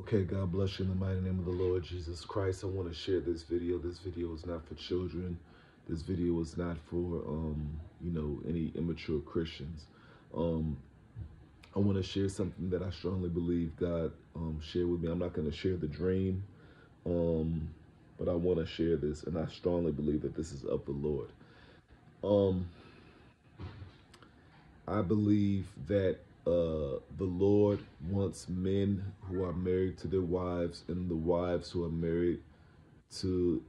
Okay, God bless you in the mighty name of the Lord Jesus Christ. I want to share this video. This video is not for children. This video is not for, um, you know, any immature Christians. Um, I want to share something that I strongly believe God um, shared with me. I'm not going to share the dream, um, but I want to share this, and I strongly believe that this is of the Lord. Um, I believe that uh, the Lord wants men who are married to their wives and the wives who are married to,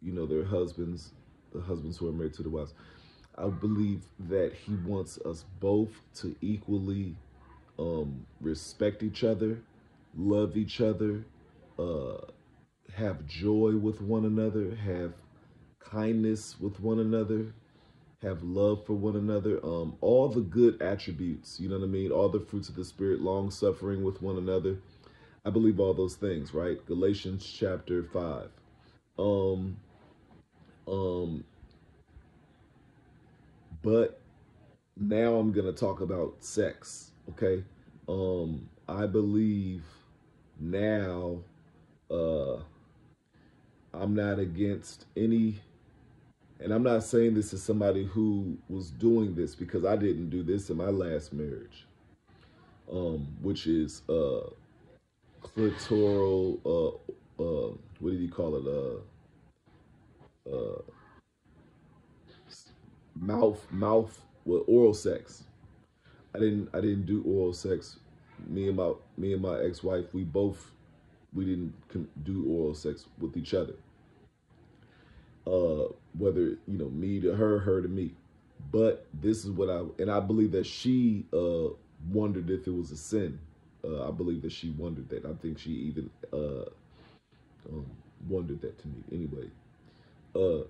you know, their husbands, the husbands who are married to the wives. I believe that He wants us both to equally um, respect each other, love each other, uh, have joy with one another, have kindness with one another, have love for one another, um, all the good attributes, you know what I mean? All the fruits of the Spirit, long suffering with one another. I believe all those things, right? Galatians chapter 5. Um, um, but now I'm going to talk about sex, okay? Um, I believe now uh, I'm not against any and I'm not saying this as somebody who was doing this because I didn't do this in my last marriage, um, which is uh, clitoral, uh, uh, what did he call it? Uh, uh, mouth, mouth, with oral sex. I didn't, I didn't do oral sex. Me and my, me and my ex-wife, we both, we didn't do oral sex with each other uh, whether you know me to her, her to me. But this is what I and I believe that she uh, wondered if it was a sin. Uh, I believe that she wondered that. I think she even uh, um, wondered that to me anyway. Uh,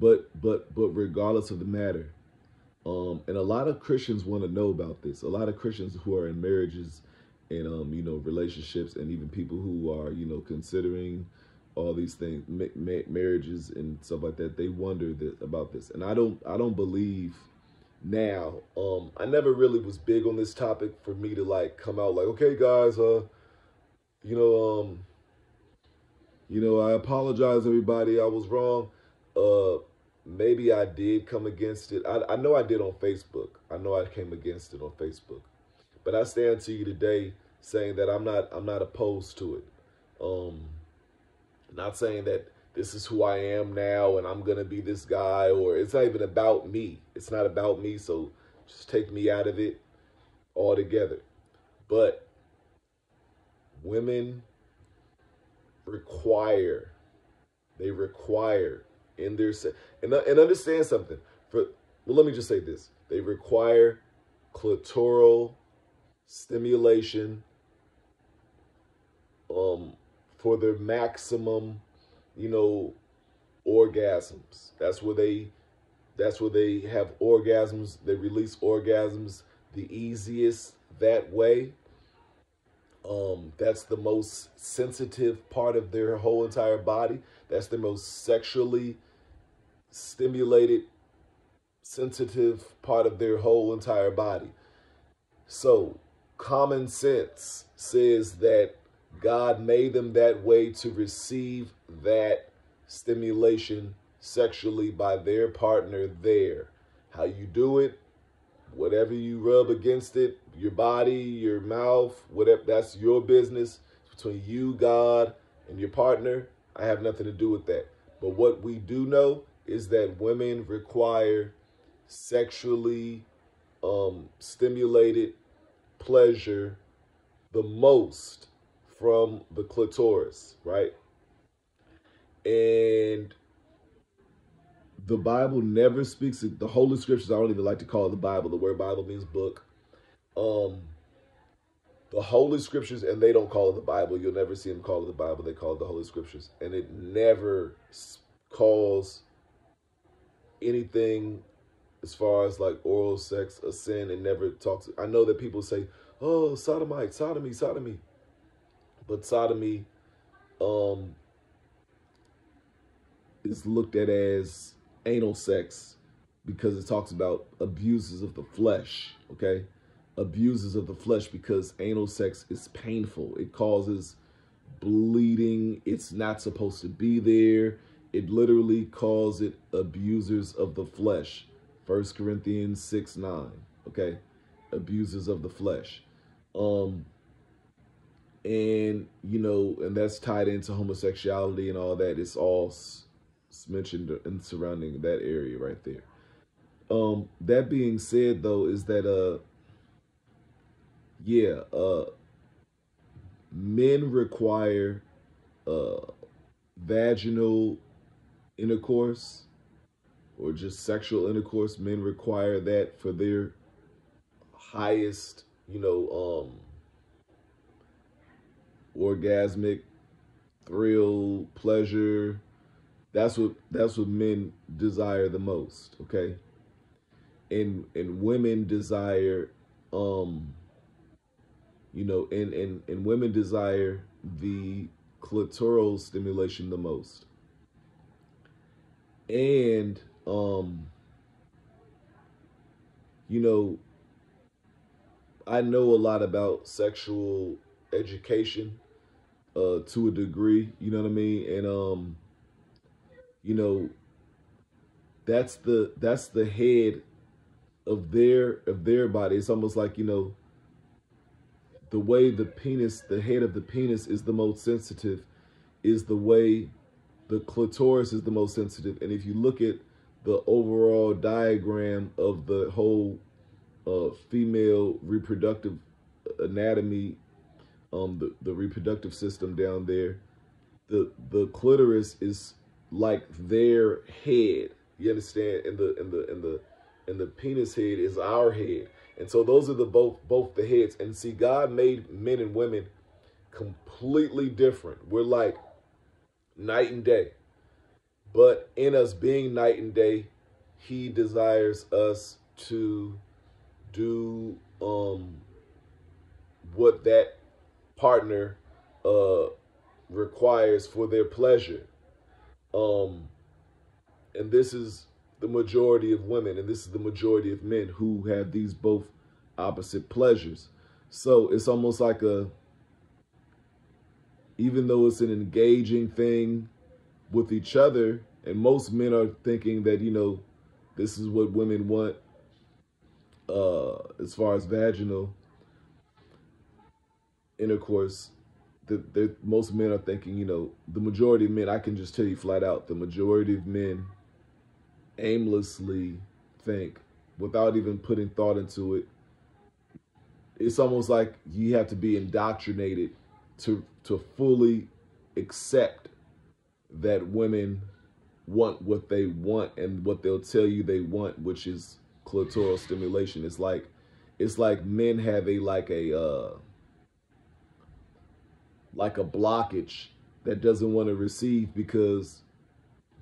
but but but regardless of the matter, um, and a lot of Christians want to know about this. A lot of Christians who are in marriages and um, you know relationships, and even people who are you know considering all these things, ma ma marriages and stuff like that. They wonder about this, and I don't. I don't believe now. Um, I never really was big on this topic for me to like come out like, okay, guys, uh, you know, um, you know, I apologize, everybody. I was wrong. Uh, maybe I did come against it. I, I know I did on Facebook. I know I came against it on Facebook, but I stand to you today saying that I'm not. I'm not opposed to it. Um, not saying that this is who I am now and I'm going to be this guy or it's not even about me. It's not about me. So just take me out of it altogether. But women require, they require in their, and, and understand something. For Well, let me just say this. They require clitoral stimulation um, for their maximum, you know, orgasms. That's where they that's where they have orgasms. They release orgasms the easiest that way. Um, that's the most sensitive part of their whole entire body. That's the most sexually stimulated, sensitive part of their whole entire body. So common sense says that God made them that way to receive that stimulation sexually by their partner there. How you do it, whatever you rub against it, your body, your mouth, whatever, that's your business. It's between you, God, and your partner. I have nothing to do with that. But what we do know is that women require sexually um, stimulated pleasure the most from the clitoris, right? And the Bible never speaks, the Holy Scriptures, I don't even like to call it the Bible. The word Bible means book. Um, the Holy Scriptures, and they don't call it the Bible. You'll never see them call it the Bible. They call it the Holy Scriptures. And it never calls anything as far as like oral sex a sin. It never talks. I know that people say, oh, sodomite, sodomy, sodomy but sodomy um, is looked at as anal sex because it talks about abuses of the flesh, okay? abuses of the flesh because anal sex is painful. It causes bleeding. It's not supposed to be there. It literally calls it abusers of the flesh. First Corinthians 6 9. Okay. Abusers of the flesh. Um, and you know, and that's tied into homosexuality and all that. It's all it's mentioned and surrounding that area right there. Um, that being said, though, is that uh, yeah, uh, men require uh vaginal intercourse or just sexual intercourse. Men require that for their highest, you know, um orgasmic thrill, pleasure. That's what that's what men desire the most, okay? And and women desire um you know, and and and women desire the clitoral stimulation the most. And um you know, I know a lot about sexual education uh, to a degree. You know what I mean? And um, you know, that's the that's the head of their of their body. It's almost like you know the way the penis, the head of the penis is the most sensitive, is the way the clitoris is the most sensitive. And if you look at the overall diagram of the whole uh, female reproductive anatomy um, the, the reproductive system down there, the the clitoris is like their head. You understand? And the and the and the and the penis head is our head. And so those are the both both the heads. And see, God made men and women completely different. We're like night and day. But in us being night and day, he desires us to do um what that partner uh, requires for their pleasure. Um, and this is the majority of women, and this is the majority of men who have these both opposite pleasures. So it's almost like a, even though it's an engaging thing with each other, and most men are thinking that, you know, this is what women want uh, as far as vaginal intercourse, the, the most men are thinking, you know, the majority of men, I can just tell you flat out, the majority of men aimlessly think without even putting thought into it. It's almost like you have to be indoctrinated to to fully accept that women want what they want and what they'll tell you they want, which is clitoral stimulation. It's like it's like men have a like a uh like a blockage that doesn't want to receive because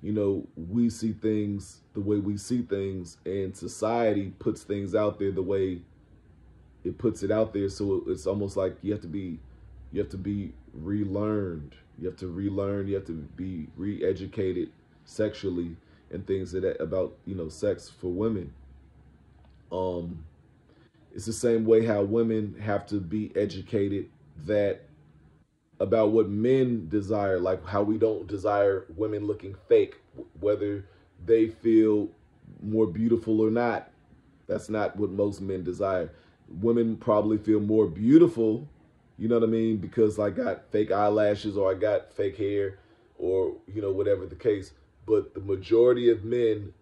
you know we see things the way we see things and society puts things out there the way it puts it out there. So it's almost like you have to be you have to be relearned. You have to relearn you have to be re-educated sexually and things that about you know sex for women. Um it's the same way how women have to be educated that about what men desire, like how we don't desire women looking fake, whether they feel more beautiful or not. That's not what most men desire. Women probably feel more beautiful, you know what I mean, because I got fake eyelashes or I got fake hair or, you know, whatever the case. But the majority of men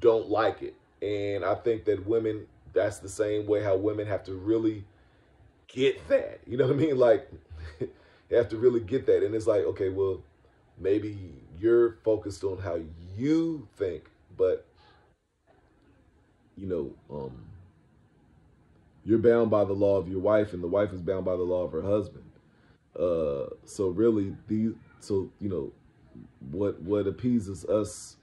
don't like it. And I think that women, that's the same way how women have to really get that. You know what I mean? Like, you have to really get that. And it's like, okay, well, maybe you're focused on how you think, but you know, um, you're bound by the law of your wife, and the wife is bound by the law of her husband. Uh, so really, these, so you know, what what appeases us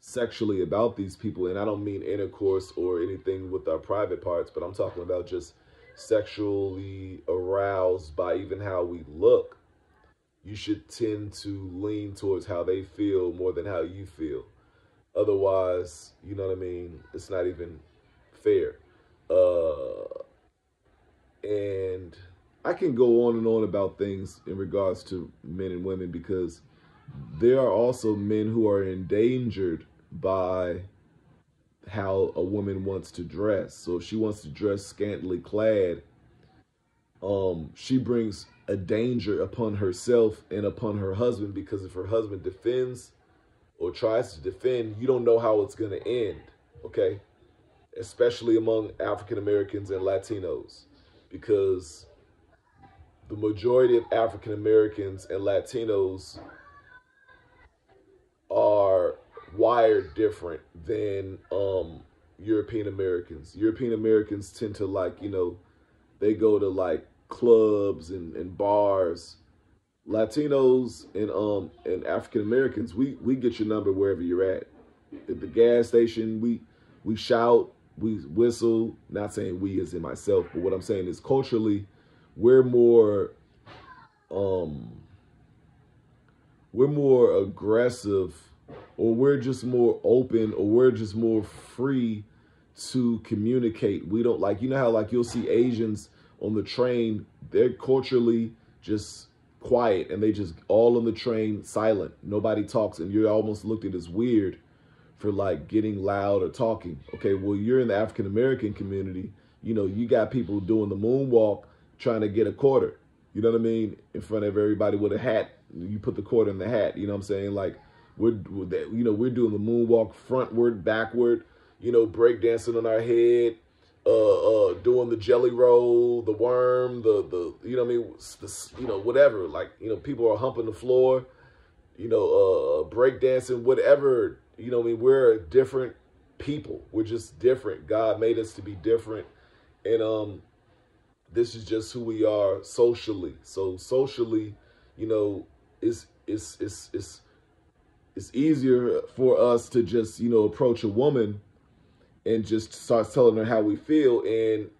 sexually about these people, and I don't mean intercourse or anything with our private parts, but I'm talking about just sexually aroused by even how we look, you should tend to lean towards how they feel more than how you feel. Otherwise, you know what I mean? It's not even fair. Uh, and I can go on and on about things in regards to men and women because there are also men who are endangered by how a woman wants to dress. So if she wants to dress scantily clad, um, she brings a danger upon herself and upon her husband because if her husband defends or tries to defend, you don't know how it's going to end. Okay. Especially among African Americans and Latinos, because the majority of African Americans and Latinos are wired different than um, European Americans. European Americans tend to like, you know, they go to like clubs and, and bars. Latinos and um and African Americans, we we get your number wherever you're at. At the gas station, we we shout, we whistle. Not saying we as in myself, but what I'm saying is culturally, we're more um we're more aggressive or we're just more open or we're just more free to communicate. We don't like, you know how like you'll see Asians on the train, they're culturally just quiet and they just all on the train silent. Nobody talks and you're almost looked at as weird for like getting loud or talking. Okay, well you're in the African American community, you know, you got people doing the moonwalk trying to get a quarter. You know what I mean? In front of everybody with a hat. You put the quarter in the hat. You know what I'm saying? Like we're, that you know, we're doing the moonwalk frontward, backward, you know, break dancing on our head, uh, uh, doing the jelly roll, the worm, the, the, you know I mean? The, you know, whatever. Like, you know, people are humping the floor, you know, uh, break dancing, whatever. You know I mean? We're different people. We're just different. God made us to be different. And, um, this is just who we are socially. So socially, you know, it's, it's, it's, it's, it's easier for us to just, you know, approach a woman and just start telling her how we feel. And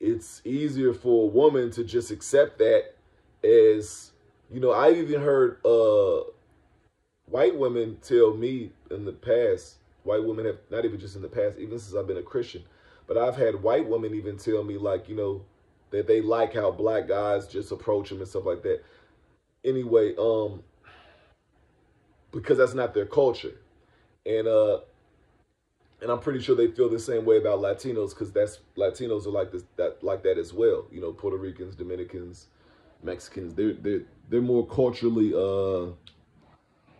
it's easier for a woman to just accept that as, you know, I've even heard uh, white women tell me in the past, white women have, not even just in the past, even since I've been a Christian, but I've had white women even tell me like, you know, that they like how black guys just approach them and stuff like that. Anyway, um, because that's not their culture. And uh and I'm pretty sure they feel the same way about Latinos because that's Latinos are like this that like that as well. You know, Puerto Ricans, Dominicans, Mexicans, they're they're they're more culturally uh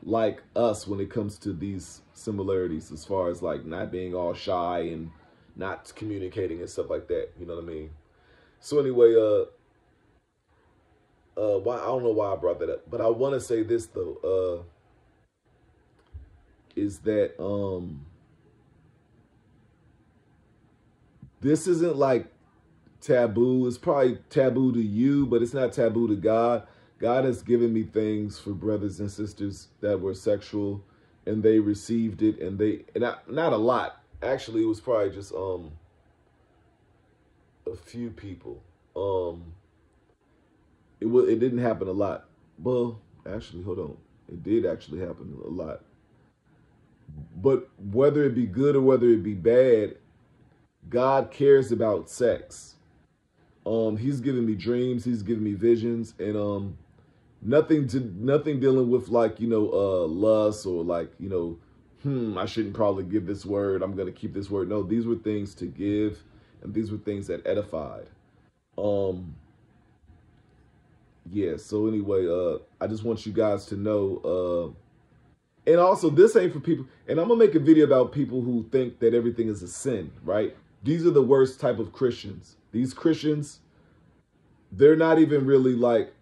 like us when it comes to these similarities as far as like not being all shy and not communicating and stuff like that. You know what I mean? So anyway, uh uh why I don't know why I brought that up, but I want to say this though. Uh is that um this isn't like taboo. It's probably taboo to you, but it's not taboo to God. God has given me things for brothers and sisters that were sexual and they received it and they and not, not a lot. Actually, it was probably just um a few people. Um it was it didn't happen a lot. Well, actually, hold on. It did actually happen a lot. But whether it be good or whether it be bad, God cares about sex. Um, he's giving me dreams, he's giving me visions, and um nothing to nothing dealing with like, you know, uh lust or like, you know, hmm, I shouldn't probably give this word, I'm gonna keep this word. No, these were things to give, and these were things that edified. Um yeah, so anyway, uh I just want you guys to know uh and also, this ain't for people. And I'm gonna make a video about people who think that everything is a sin, right? These are the worst type of Christians. These Christians, they're not even really like,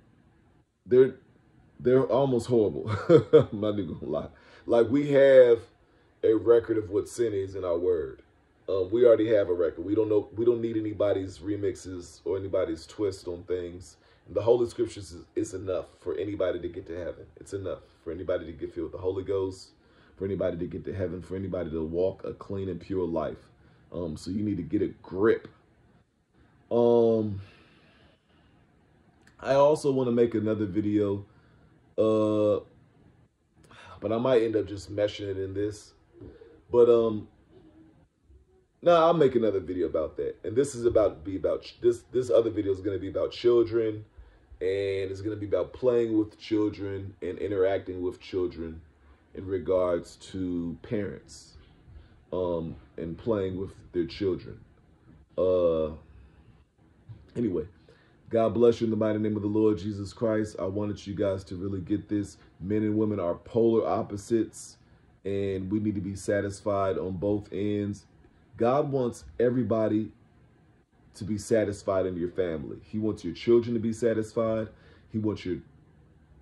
they're they're almost horrible. I'm not even gonna lie. Like we have a record of what sin is in our word. Um, we already have a record. We don't know. We don't need anybody's remixes or anybody's twist on things. The Holy Scriptures is, is enough for anybody to get to heaven. It's enough for anybody to get filled with the Holy Ghost, for anybody to get to heaven, for anybody to walk a clean and pure life. Um, so you need to get a grip. Um, I also want to make another video, uh, but I might end up just meshing it in this. But um, No, I'll make another video about that. And this is about be about this this other video is going to be about children and it's going to be about playing with children and interacting with children in regards to parents um and playing with their children. Uh anyway, God bless you in the mighty name of the Lord Jesus Christ. I wanted you guys to really get this. Men and women are polar opposites and we need to be satisfied on both ends God wants everybody to be satisfied in your family. He wants your children to be satisfied. He wants your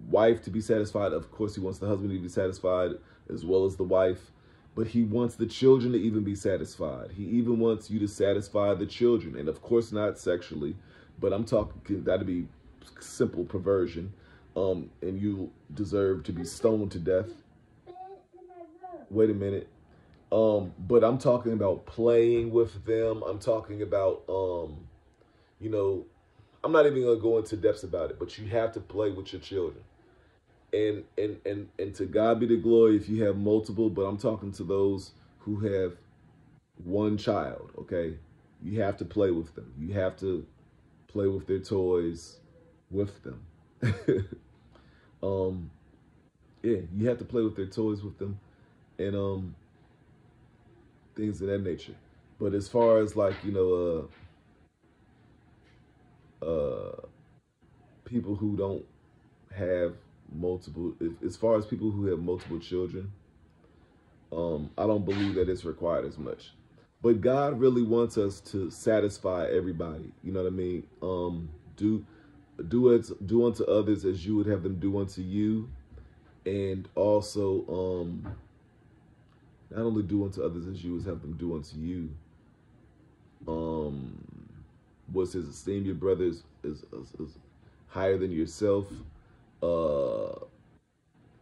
wife to be satisfied. Of course, he wants the husband to be satisfied as well as the wife. But he wants the children to even be satisfied. He even wants you to satisfy the children. And of course, not sexually, but I'm talking, that'd be simple perversion. Um, and you deserve to be stoned to death. Wait a minute. Um, but I'm talking about playing with them. I'm talking about, um, you know, I'm not even gonna go into depths about it, but you have to play with your children. And and and and to God be the glory if you have multiple, but I'm talking to those who have one child, okay? You have to play with them. You have to play with their toys with them. um yeah, you have to play with their toys with them. And um things of that nature. But as far as like, you know, uh, uh, people who don't have multiple, if, as far as people who have multiple children, um, I don't believe that it's required as much. But God really wants us to satisfy everybody. You know what I mean? Um, do do it do unto others as you would have them do unto you, and also um, not only do unto others as you would have them do unto you. Um, what says esteem your brothers is, is, is higher than yourself. Uh,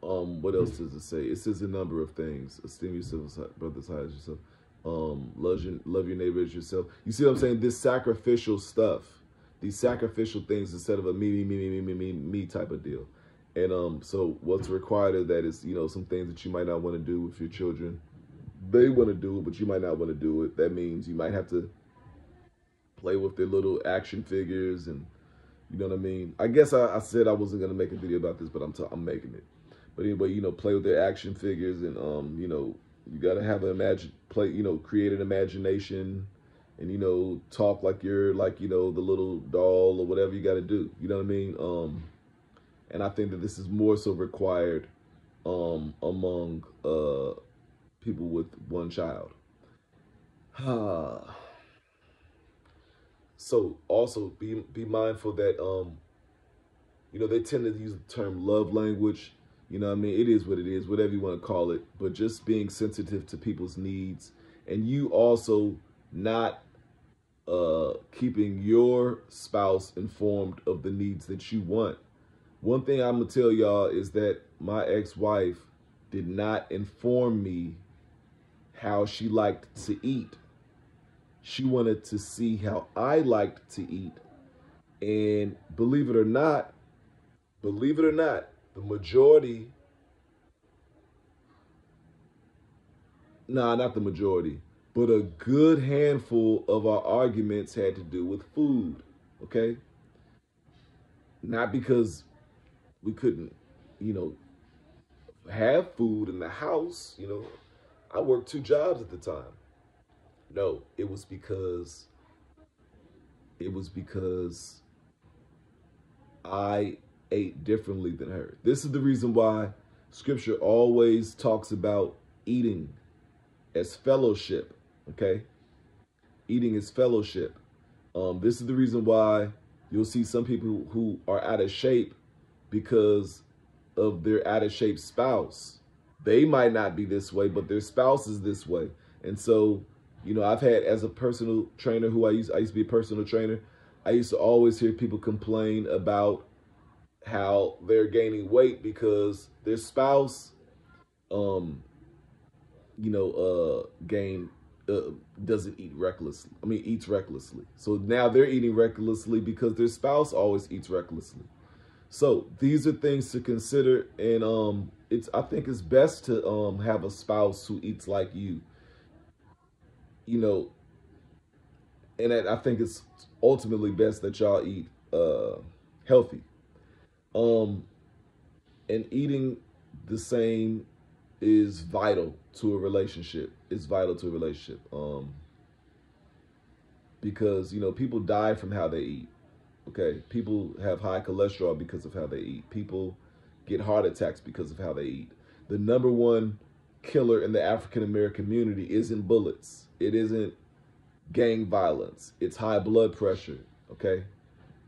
um, what else does it say? It says a number of things. Esteem yourself, brothers higher as yourself. Um, love your love your neighbor as yourself. You see what I'm saying? This sacrificial stuff, these sacrificial things instead of a me me me me me me me type of deal. And um, so what's required of that is you know some things that you might not want to do with your children they want to do it, but you might not want to do it. That means you might have to play with their little action figures and you know what I mean. I guess I, I said I wasn't gonna make a video about this, but I'm I'm making it. But anyway, you know, play with their action figures and um, you know, you gotta have an imagine play, you know, create an imagination and you know, talk like you're like, you know, the little doll or whatever you gotta do. You know what I mean? Um and I think that this is more so required um among uh people with one child. so also be be mindful that um you know they tend to use the term love language. You know I mean? It is what it is, whatever you want to call it, but just being sensitive to people's needs and you also not uh keeping your spouse informed of the needs that you want. One thing I'm going to tell y'all is that my ex-wife did not inform me how she liked to eat. She wanted to see how I liked to eat. And believe it or not, believe it or not, the majority, nah, not the majority, but a good handful of our arguments had to do with food, okay? Not because we couldn't, you know, have food in the house, you know, I worked two jobs at the time. No, it was because it was because I ate differently than her. This is the reason why scripture always talks about eating as fellowship, okay? Eating as fellowship. Um, this is the reason why you'll see some people who are out of shape because of their out of shape spouse they might not be this way, but their spouse is this way. And so, you know, I've had as a personal trainer who I used I used to be a personal trainer, I used to always hear people complain about how they're gaining weight because their spouse um you know uh gain uh, doesn't eat recklessly. I mean eats recklessly. So now they're eating recklessly because their spouse always eats recklessly. So these are things to consider and um it's I think it's best to um have a spouse who eats like you. You know, and I think it's ultimately best that y'all eat uh, healthy. Um, and eating the same is vital to a relationship. It's vital to a relationship. Um, because you know people die from how they eat. Okay, people have high cholesterol because of how they eat. People get heart attacks because of how they eat. The number one killer in the African American community isn't bullets. It isn't gang violence. It's high blood pressure. Okay,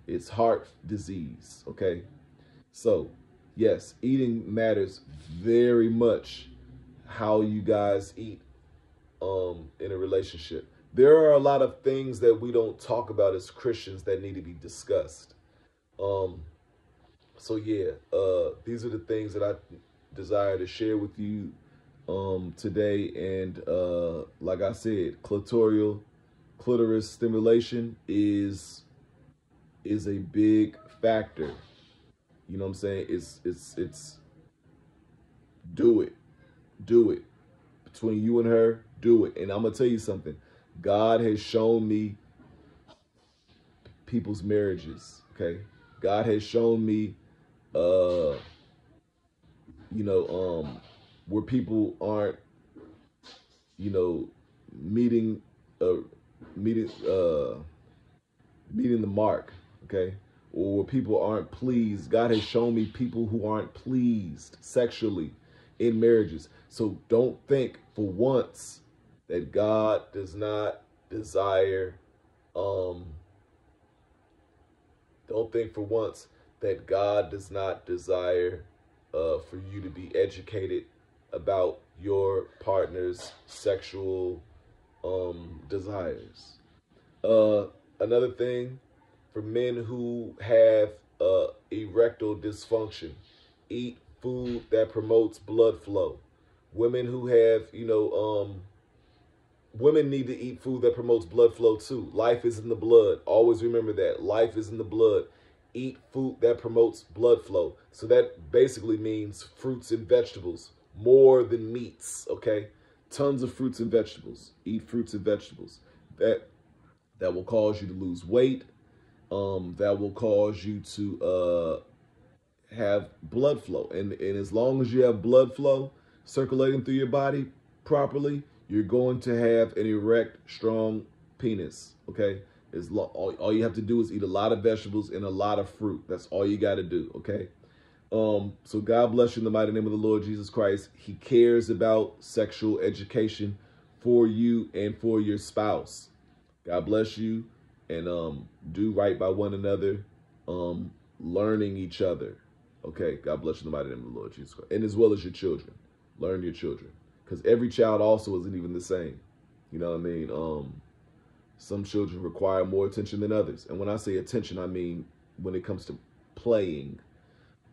it's heart disease. Okay, so yes, eating matters very much. How you guys eat um, in a relationship there are a lot of things that we don't talk about as Christians that need to be discussed. Um, so yeah, uh, these are the things that I desire to share with you um, today. And uh, like I said, clitoral clitoris stimulation is is a big factor. You know what I'm saying? It's it's it's do it. Do it. Between you and her, do it. And I'm gonna tell you something. God has shown me people's marriages, okay? God has shown me uh you know um where people aren't you know meeting uh meeting uh meeting the mark, okay? Or where people aren't pleased. God has shown me people who aren't pleased sexually in marriages. So don't think for once that God does not desire um don't think for once that God does not desire uh, for you to be educated about your partner's sexual um, desires. Uh, another thing for men who have uh, erectile dysfunction, eat food that promotes blood flow. Women who have, you know, um, women need to eat food that promotes blood flow too. Life is in the blood. Always remember that. Life is in the blood. Eat food that promotes blood flow. So that basically means fruits and vegetables more than meats, okay? Tons of fruits and vegetables. Eat fruits and vegetables. That that will cause you to lose weight. Um, that will cause you to uh, have blood flow. And, and as long as you have blood flow circulating through your body properly, you're going to have an erect, strong penis. Okay, is all, all you have to do is eat a lot of vegetables and a lot of fruit. That's all you got to do. Okay. Um, so God bless you in the mighty name of the Lord Jesus Christ. He cares about sexual education for you and for your spouse. God bless you and um, do right by one another, um, learning each other. Okay, God bless you in the mighty name of the Lord Jesus Christ. And as well as your children. Learn your children because every child also isn't even the same. You know what I mean? Um, some children require more attention than others. And when I say attention, I mean when it comes to playing.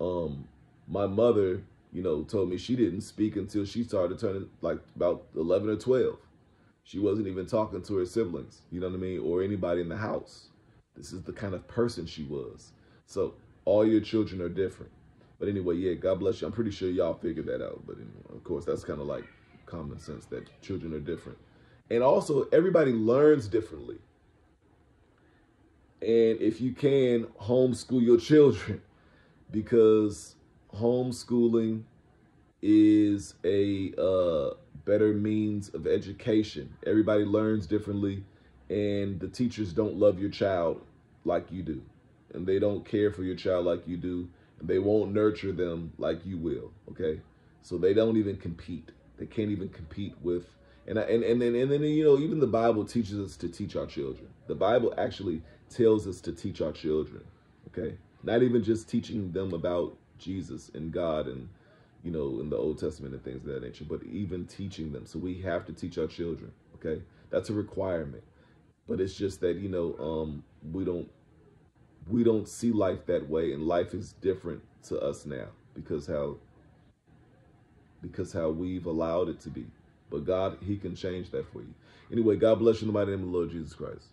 Um, my mother, you know, told me she didn't speak until she started turning like about 11 or 12. She wasn't even talking to her siblings, you know what I mean? Or anybody in the house. This is the kind of person she was. So all your children are different. But anyway, yeah, God bless you. I'm pretty sure y'all figured that out. But anyway, of course, that's kind of like common sense that children are different. And also, everybody learns differently. And if you can, homeschool your children because homeschooling is a uh, better means of education. Everybody learns differently, and the teachers don't love your child like you do, and they don't care for your child like you do, and they won't nurture them like you will. Okay, so they don't even compete. They can't even compete with and I, and and then and then you know even the Bible teaches us to teach our children. The Bible actually tells us to teach our children. Okay, not even just teaching them about Jesus and God and you know in the Old Testament and things of that nature, but even teaching them. So we have to teach our children. Okay, that's a requirement. But it's just that you know um, we don't we don't see life that way, and life is different to us now because how because how we've allowed it to be. But God, He can change that for you. Anyway, God bless you in the mighty name of the Lord Jesus Christ.